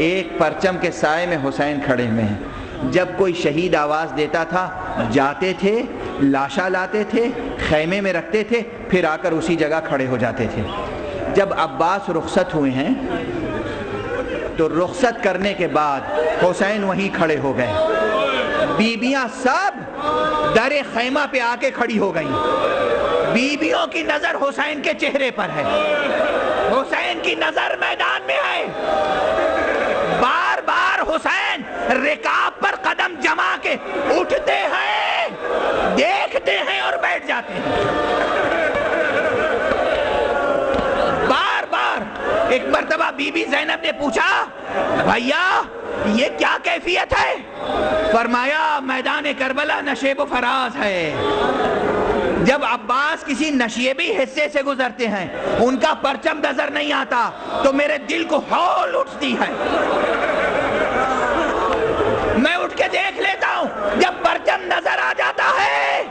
एक परचम के साय में हुसैन खड़े हुए हैं। जब कोई शहीद आवाज़ देता था, जाते थे, लाशा लाते थे, खैमे में रखते थे, फिर आकर उसी जगह खड़े हो जाते थे। जब अब्बास रुखसत हुए हैं तो रुखसत करने के बाद हुसैन वहीं खड़े हो गए। बीबियाँ सब दर खैमा पे आके खड़ी हो गई। बीबियों की नज़र हुसैन के चेहरे पर है। हुसैन की नज़र मैदान में है। रिकाब पर कदम जमा के उठते हैं, देखते हैं और बैठ जाते हैं। बार बार एक मरतबा बीबी जैनब ने पूछा, भैया, ये क्या कैफियत है? फरमाया, मैदान करबला नशेब फराज है। जब अब्बास किसी नशेबी हिस्से से गुजरते हैं, उनका परचम नज़र नहीं आता तो मेरे दिल को हौल उठती है मैं उठ के देख लेता हूँ जब परचम नज़र आ जाता है,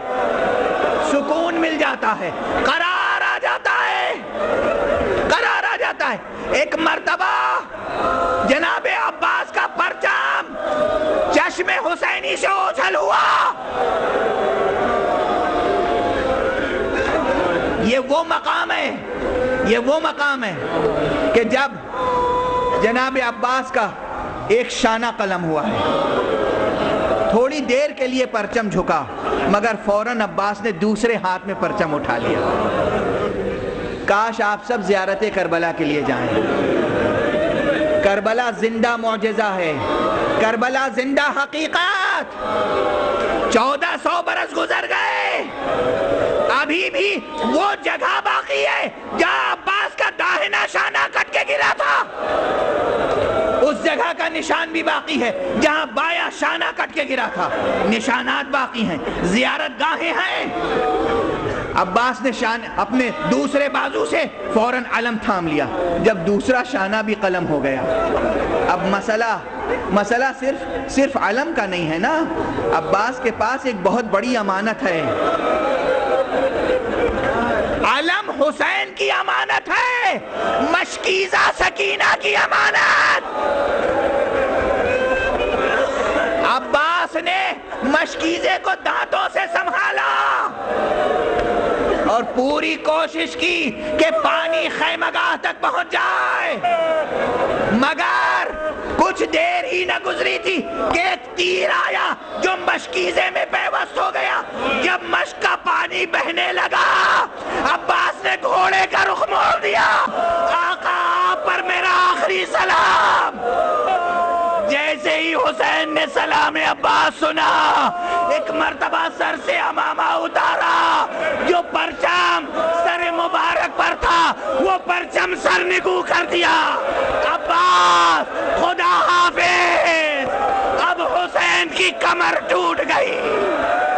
सुकून मिल जाता है, करार आ जाता है, करार आ जाता है। एक मर्तबा, जनाब अब्बास का परचम, चश्मे हुसैनी से ओझल हुआ। ये वो मकाम है, ये वो मकाम है कि जब जनाब अब्बास का एक शाना कलम हुआ है। थोड़ी देर के लिए परचम झुका, मगर फ़ौरन अब्बास ने दूसरे हाथ में परचम उठा लिया। काश आप सब ज्यारत करबला के लिए जाएँ। करबला ज़िंदा मुआजा है। करबला ज़िंदा हकीकत। चौदह सौ बरस गुजर गए। अभी भी वो जगह बाकी है, जहाँ अब्बास का दाहिना शाना के जगह का निशान भी बाकी है, जहाँ बाया शाना कट के गिरा था। निशानात बाकी हैं, जियारत गाहें हैं। अब्बास ने शान अपने दूसरे बाजू से फ़ौरन अलम थाम लिया, जब दूसरा शाना भी कलम हो गया। अब मसला मसला सिर्फ़ सिर्फ़ अलम का नहीं है ना? अब्बास के पास एक बहुत बड़ी अमानत है। अलम हुसैन की अमानत है, मशकीजा सकीना की अमानत। मशकीजे को दांतों से संभाला। और पूरी कोशिश की कि पानी खैमगाह तक पहुँच जाए। मगर कुछ देर ही न गुजरी थी कि एक तीर आया जो मशकीजे में बेवस्त हो गया। जब मश का पानी बहने लगा, अब्बास ने घोड़े का रुख मोड़ दिया। आका आप पर मेरा आखिरी सलाम। जैसे ही हुसैन ने सलाम अब्बास सुना। एक मरतबा सर से अमामा उतारा। जो परचम सर मुबारक पर था, वो परचम सर निगू कर दिया। अब्बास, खुदा हाफिज। अब हुसैन की कमर टूट गई।